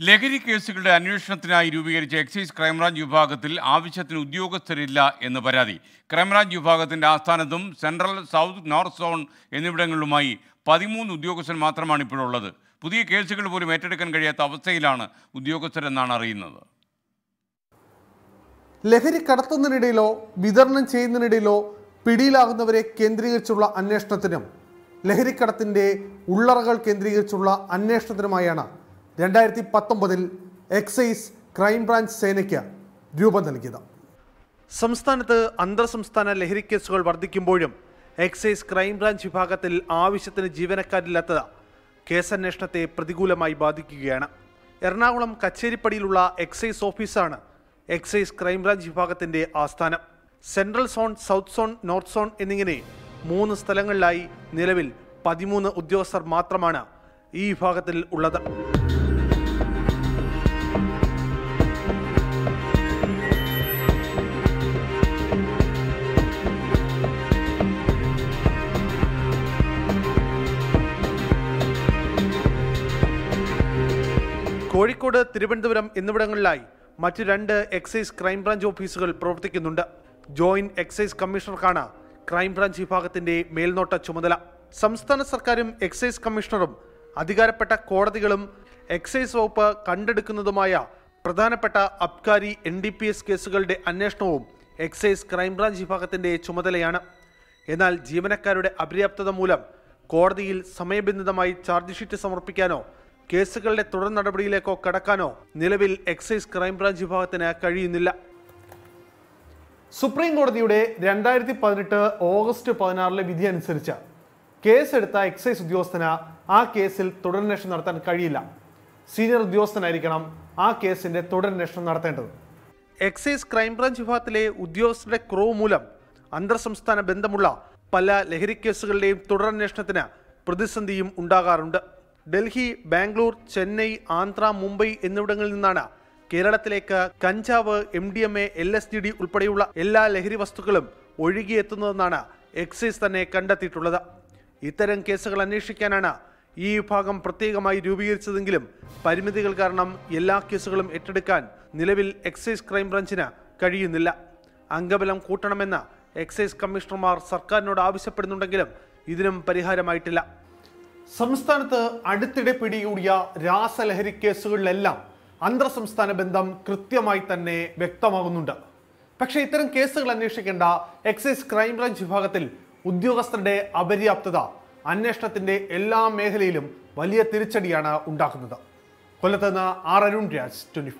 ലഹരി കേസുകളുടെ അന്വേഷണത്തിനായി രൂപീകരിച്ച എക്സൈസ് ക്രൈംബ്രാഞ്ച് വിഭാഗത്തിൽ ആവശ്യത്തിന് ഉദ്യോഗസ്ഥരില്ല എന്ന് പരാതി. ക്രൈംബ്രാഞ്ച് വിഭാഗത്തിന്റെ ആസ്ഥാനത്തും സെൻട്രൽ സൗത്ത് നോർത്ത് സോൺ എന്നിവിടങ്ങളിലുമായി പതിമൂന്ന് ഉദ്യോഗസ്ഥർ മാത്രമാണ് ഇപ്പോഴുള്ളത് പുതിയ കേസുകൾ പോലും ഏറ്റെടുക്കാൻ കഴിയാത്ത അവസ്ഥയിലാണ് ഉദ്യോഗസ്ഥരെന്നാണ് അറിയുന്നത്. ലഹരി കടത്തുന്നതിനിടയിലോ വിതരണം ചെയ്യുന്നതിനിടയിലോ പിടിയിലാകുന്നവരെ കേന്ദ്രീകരിച്ചുള്ള അന്വേഷണത്തിനും ലഹരിക്കടത്തിന്റെ ഉള്ളറകൾ കേന്ദ്രീകരിച്ചുള്ള അന്വേഷണത്തിനുമായാണ് രണ്ടായിരത്തി പത്തൊമ്പതിൽ എക്സൈസ് ക്രൈംബ്രാഞ്ച് സേനയ്ക്ക് രൂപം നൽകിയത്. സംസ്ഥാനത്ത് അന്തർ സംസ്ഥാന ലഹരി കേസുകൾ വർദ്ധിക്കുമ്പോഴും എക്സൈസ് ക്രൈംബ്രാഞ്ച് വിഭാഗത്തിൽ ആവശ്യത്തിന് ജീവനക്കാരില്ലാത്തത് കേസന്വേഷണത്തെ പ്രതികൂലമായി ബാധിക്കുകയാണ്. എറണാകുളം കച്ചേരിപ്പടിയിലുള്ള എക്സൈസ് ഓഫീസാണ് എക്സൈസ് ക്രൈംബ്രാഞ്ച് വിഭാഗത്തിന്റെ ആസ്ഥാനം. Central zone south zone north zone എന്നിങ്ങനെ മൂന്ന് സ്ഥലങ്ങളിലായി നിലവിൽ പതിമൂന്ന് ഉദ്യോഗസ്ഥർ മാത്രമാണ് ഈ വിഭാഗത്തിൽ ഉള്ളത്. കോഴിക്കോട് തിരുവനന്തപുരം എന്നിവിടങ്ങളിലായി മറ്റു രണ്ട് എക്സൈസ് ക്രൈംബ്രാഞ്ച് ഓഫീസുകൾ പ്രവർത്തിക്കുന്നുണ്ട്. ജോയിന്റ് എക്സൈസ് കമ്മീഷണർക്കാണ് ക്രൈംബ്രാഞ്ച് വിഭാഗത്തിന്റെ മേൽനോട്ട ചുമതല. സംസ്ഥാന സർക്കാരും എക്സൈസ് കമ്മീഷണറും അധികാരപ്പെട്ട കോടതികളും എക്സൈസ് വകുപ്പ് കണ്ടെടുക്കുന്നതുമായ പ്രധാനപ്പെട്ട അബ്കാരി എൻ ഡി പി എസ് കേസുകളുടെ അന്വേഷണവും എക്സൈസ് ക്രൈംബ്രാഞ്ച് വിഭാഗത്തിന്റെ ചുമതലയാണ്. എന്നാൽ ജീവനക്കാരുടെ അപര്യാപ്തത മൂലം കോടതിയിൽ സമയബന്ധിതമായി ചാർജ് ഷീറ്റ് സമർപ്പിക്കാനോ കേസുകളുടെ തുടർ നടപടിയിലേക്കോ കടക്കാനോ നിലവിൽ എക്സൈസ് ക്രൈംബ്രാഞ്ച് വിഭാഗത്തിന് കഴിയുന്നില്ല. സുപ്രീം കോടതിയുടെ രണ്ടായിരത്തി പതിനെട്ട് ഓഗസ്റ്റ് പതിനാറിലെ വിധി അനുസരിച്ച് കേസെടുത്ത എക്സൈസ് ഉദ്യോഗസ്ഥന് ആ കേസിൽ തുടരന്വേഷണം നടത്താൻ കഴിയില്ല. സീനിയർ ഉദ്യോഗസ്ഥനായിരിക്കണം ആ കേസിന്റെ തുടരന്വേഷണം നടത്തേണ്ടത്. എക്സൈസ് ക്രൈംബ്രാഞ്ച് വിഭാഗത്തിലെ ഉദ്യോഗസ്ഥരുടെ ക്രോ മൂലം അന്തർ സംസ്ഥാന ബന്ധമുള്ള പല ലഹരി കേസുകളുടെയും തുടരന്വേഷണത്തിന് പ്രതിസന്ധിയും ഉണ്ടാകാറുണ്ട്. ഡൽഹി ബാംഗ്ലൂർ ചെന്നൈ ആന്ധ്ര മുംബൈ എന്നിവിടങ്ങളിൽ നിന്നാണ് കേരളത്തിലേക്ക് കഞ്ചാവ് M D M A L S D D ഉൾപ്പെടെയുള്ള എല്ലാ ലഹരി വസ്തുക്കളും ഒഴുകിയെത്തുന്നതെന്നാണ് എക്സൈസ് തന്നെ കണ്ടെത്തിയിട്ടുള്ളത്. ഇത്തരം കേസുകൾ അന്വേഷിക്കാനാണ് ഈ വിഭാഗം പ്രത്യേകമായി രൂപീകരിച്ചതെങ്കിലും പരിമിതികൾ കാരണം എല്ലാ കേസുകളും ഏറ്റെടുക്കാൻ നിലവിൽ എക്സൈസ് ക്രൈംബ്രാഞ്ചിന് കഴിയുന്നില്ല. അംഗബലം കൂട്ടണമെന്ന് എക്സൈസ് കമ്മീഷണർമാർ സർക്കാരിനോട് ആവശ്യപ്പെടുന്നുണ്ടെങ്കിലും ഇതിനും പരിഹാരമായിട്ടില്ല. സംസ്ഥാനത്ത് അടുത്തിടെ പിടികൂടിയ രാസലഹരി കേസുകളിലെല്ലാം അന്തർ സംസ്ഥാന ബന്ധം കൃത്യമായി തന്നെ വ്യക്തമാകുന്നുണ്ട്. പക്ഷേ ഇത്തരം കേസുകൾ അന്വേഷിക്കേണ്ട എക്സൈസ് ക്രൈംബ്രാഞ്ച് വിഭാഗത്തിൽ ഉദ്യോഗസ്ഥരുടെ അപര്യാപ്തത അന്വേഷണത്തിന്റെ എല്ലാ മേഖലയിലും വലിയ തിരിച്ചടിയാണ് ഉണ്ടാക്കുന്നത്. കൊല്ലത്ത് നിന്ന് ആർ അരുൺ രാജ് ട്വന്റി